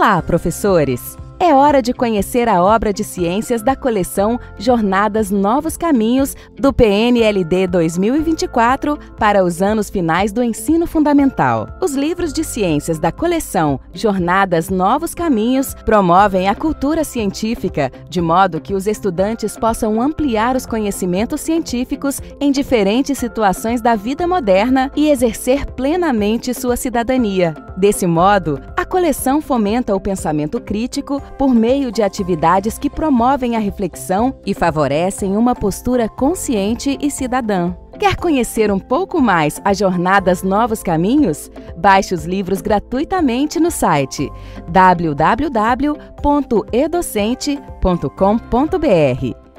Olá, professores! É hora de conhecer a obra de ciências da coleção Jornadas Novos Caminhos do PNLD 2024 para os anos finais do ensino fundamental. Os livros de ciências da coleção Jornadas Novos Caminhos promovem a cultura científica, de modo que os estudantes possam ampliar os conhecimentos científicos em diferentes situações da vida moderna e exercer plenamente sua cidadania. Desse modo, coleção fomenta o pensamento crítico por meio de atividades que promovem a reflexão e favorecem uma postura consciente e cidadã. Quer conhecer um pouco mais as jornadas Novos Caminhos? Baixe os livros gratuitamente no site www.edocente.com.br.